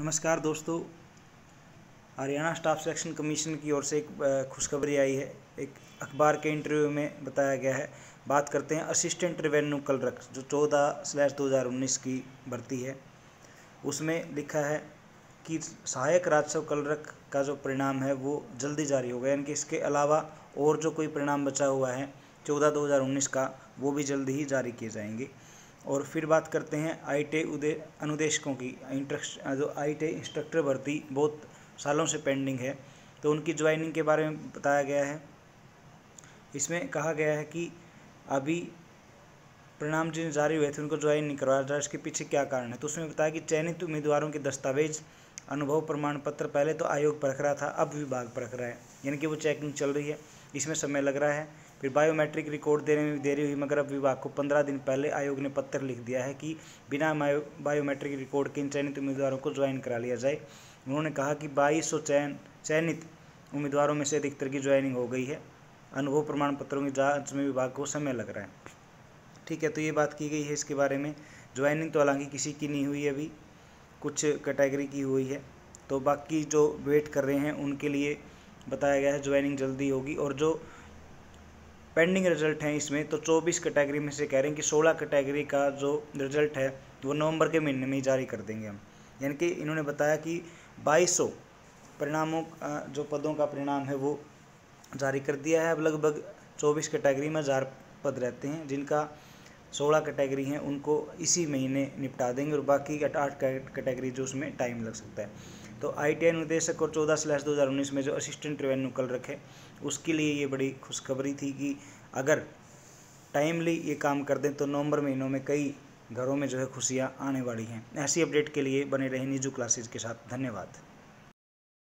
नमस्कार दोस्तों। Haryana staff selection commission की ओर से एक खुशखबरी आई है। एक अखबार के इंटरव्यू में बताया गया है। बात करते हैं असिस्टेंट रेवेन्यू कलरक, जो चौदह स्लैश दो हज़ार उन्नीस की भर्ती है। उसमें लिखा है कि सहायक राजस्व कलरक का जो परिणाम है, वो जल्दी जारी होगा यानी कि इसके अलावा और जो कोई परिणाम बचा हुआ है, चौदह दो हज़ार उन्नीस का, वो भी जल्दी ही जारी किए जाएँगे। और फिर बात करते हैं आई टी उदय अनुदेशकों की। जो आई टी इंस्ट्रक्टर भर्ती बहुत सालों से पेंडिंग है तो उनकी ज्वाइनिंग के बारे में बताया गया है। इसमें कहा गया है कि अभी परिणाम जिन जारी हुए थे, उनको ज्वाइन नहीं करवाया जा इसके पीछे क्या कारण है? तो उसमें बताया कि चयनित उम्मीदवारों के दस्तावेज़, अनुभव, प्रमाण पत्र पहले तो आयोग परख रहा था, अब विभाग परख रहा है। यानी कि वो चेकिंग चल रही है। इसमें समय लग रहा है फिर बायोमेट्रिक रिकॉर्ड देने में देरी हुई मगर अब विभाग को पंद्रह दिन पहले आयोग ने पत्र लिख दिया है कि बिना बायोमेट्रिक रिकॉर्ड के इन चयनित उम्मीदवारों को ज्वाइन करा लिया जाए। उन्होंने कहा कि बाईस चयन चयनित उम्मीदवारों में से अधिकतर की ज्वाइनिंग हो गई है। अनुभव प्रमाण पत्रों की जाँच में विभाग को समय लग रहा है। ठीक है तो ये बात की गई है इसके बारे में। ज्वाइनिंग तो हालाँकि किसी की नहीं हुई अभी, कुछ कैटेगरी की हुई है। तो बाकी जो वेट कर रहे हैं, उनके लिए बताया गया है ज्वाइनिंग जल्दी होगी। और जो पेंडिंग रिज़ल्ट हैं इसमें तो 24 कैटेगरी में से कह रहे हैं कि 16 कैटेगरी का जो रिज़ल्ट है, वो नवंबर के महीने में ही जारी कर देंगे हम। यानी कि इन्होंने बताया कि 2200 परिणामों जो पदों का परिणाम है, वो जारी कर दिया है। अब लगभग 24 कैटेगरी में हज़ार पद रहते हैं, जिनका सोलह कैटेगरी हैं, उनको इसी महीने निपटा देंगे और बाकी आठ कैटेगरी जो उसमें टाइम लग सकता है। तो आई टी निदेशक और चौदह स्लैश दो हज़ार उन्नीस में जो असिस्टेंट रेवेन्यू कल रखे, उसके लिए ये बड़ी खुशखबरी थी कि अगर टाइमली ये काम कर दें तो नवंबर महीनों में कई घरों में जो है खुशियाँ आने वाली हैं। ऐसी अपडेट के लिए बने रहे नीजू क्लासेज के साथ। धन्यवाद।